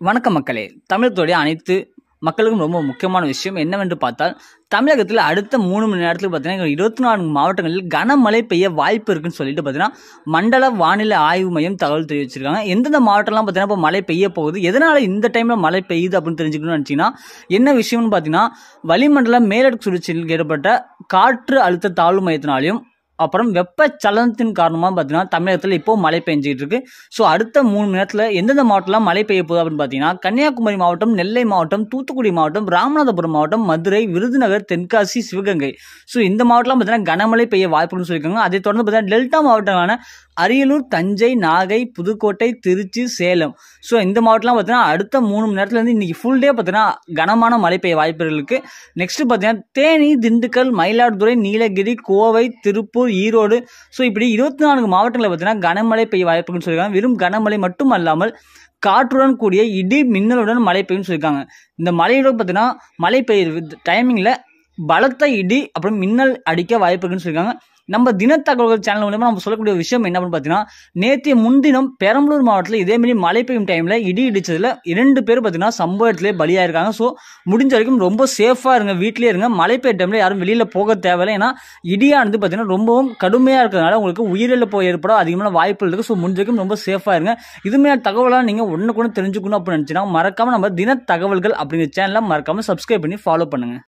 வணக்கம் மக்களே. தமிழகத்துடைய அனைத்து மக்களுக்கும் ரொம்ப முக்கியமான விஷயம் என்னவென்று பார்த்தால் தமிழகத்தில் அடுத்த மூணு மணி நேரத்தில் பார்த்தீங்கன்னா இருபத்தி நான்கு மாவட்டங்களில் கனமழை பெய்ய வாய்ப்பு இருக்குன்னு சொல்லிட்டு பார்த்தீங்கன்னா மண்டல வானிலை ஆய்வு மையம் தகவல் தெரிவிச்சிருக்காங்க. எந்தெந்த மாவட்டம்லாம் பார்த்தீங்கன்னா இப்போ மழை பெய்ய போகுது எதனால் இந்த டைமில் மழை பெய்யுது அப்படின்னு தெரிஞ்சுக்கணும்னு நினச்சிங்கன்னா என்ன விஷயம்னு பார்த்தீங்கன்னா வளிமண்டல மேலடுக்கு சுழற்சியில் ஏற்பட்ட காற்று அழுத்த தாழ்வு மையத்தினாலையும் அப்புறம் வெப்பச்சலனத்தின் காரணமாக பார்த்தீங்கன்னா தமிழகத்தில் இப்போ மழை பெஞ்சிக்கிட்டு இருக்கு. ஸோ அடுத்த மூணு மணி நேரத்தில் எந்தெந்த மாவட்டம்லாம் மழை பெய்ய போகுது அப்படின்னு பார்த்தீங்கன்னா கன்னியாகுமரி மாவட்டம் நெல்லை மாவட்டம் தூத்துக்குடி மாவட்டம் ராமநாதபுரம் மாவட்டம் மதுரை விருதுநகர் தென்காசி சிவகங்கை. ஸோ இந்த மாவட்டம்லாம் பார்த்தீங்கன்னா கனமழை பெய்ய வாய்ப்புன்னு சொல்லியிருக்காங்க. அதை தொடர்ந்து பார்த்தீங்கன்னா டெல்டா மாவட்டமான அரியலூர் தஞ்சை நாகை புதுக்கோட்டை திருச்சி சேலம். ஸோ இந்த மாவட்டம்லாம் பார்த்தீங்கன்னா அடுத்த மூணு மணி நேரத்துலேருந்து இருந்து ஃபுல் டே பார்த்தீங்கன்னா கனமான மழை பெய்ய வாய்ப்புகள் இருக்குது நெக்ஸ்ட்டு பார்த்தீங்கன்னா தேனி திண்டுக்கல் மயிலாடுதுறை நீலகிரி கோவை திருப்பூர் ஈரோடு. ஸோ இப்படி இருபத்தி நான்கு மாவட்டங்களில் பார்த்தீங்கன்னா கனமழை பெய்ய வாய்ப்புன்னு சொல்லியிருக்காங்க. வெறும் கனமழை மட்டும் அல்லாமல் காற்றுடன் கூடிய இடி மின்னலுடன் மழை பெய்யும்னு சொல்லியிருக்காங்க. இந்த மழையோட பார்த்தீங்கன்னா மழை பெய்யுற டைமிங்கில் பலத்த இடி அப்புறம் மின்னல் அடிக்க வாய்ப்பு இருக்குன்னு சொல்லியிருக்காங்க. நம்ம தினத்தகவல்கள் சேனல் மூலமா நம்ம சொல்லக்கூடிய விஷயம் என்ன பார்த்தீங்கன்னா நேற்று முன்தினம் பெரம்பலூர் மாவட்டத்தில் இதேமாரி மழை பெய்யும் டைமில் இடி இடிச்சதுல இரண்டு பேர் பார்த்தீங்கன்னா சம்பவ இடத்துல பலியாயிருக்காங்க. ஸோ முடிஞ்ச வரைக்கும் ரொம்ப சேஃபாக இருங்க வீட்டிலே இருங்க. மழை பெய்ய டைமில் யாரும் வெளியில் போக தேவையில்லை. ஏன்னா இடியானது பார்த்தீங்கன்னா ரொம்பவும் கடுமையாக இருக்கிறதுனால உங்களுக்கு உயிரிழப்பு ஏற்பட அதிகமான வாய்ப்புகள் இருக்குது ஸோ முடிஞ்ச வரைக்கும் ரொம்ப சேஃபாக இருங்க. இதுமாதிரி தகவலாக நீங்கள் ஒன்று கூட தெரிஞ்சுக்கணும் அப்படின்னு நினச்சினா மறக்காமல் நம்ம தின தகவல்கள் அப்படிங்கிற சேனலை மறக்காமல் சப்ஸ்கிரைப் பண்ணி ஃபாலோ பண்ணுங்கள்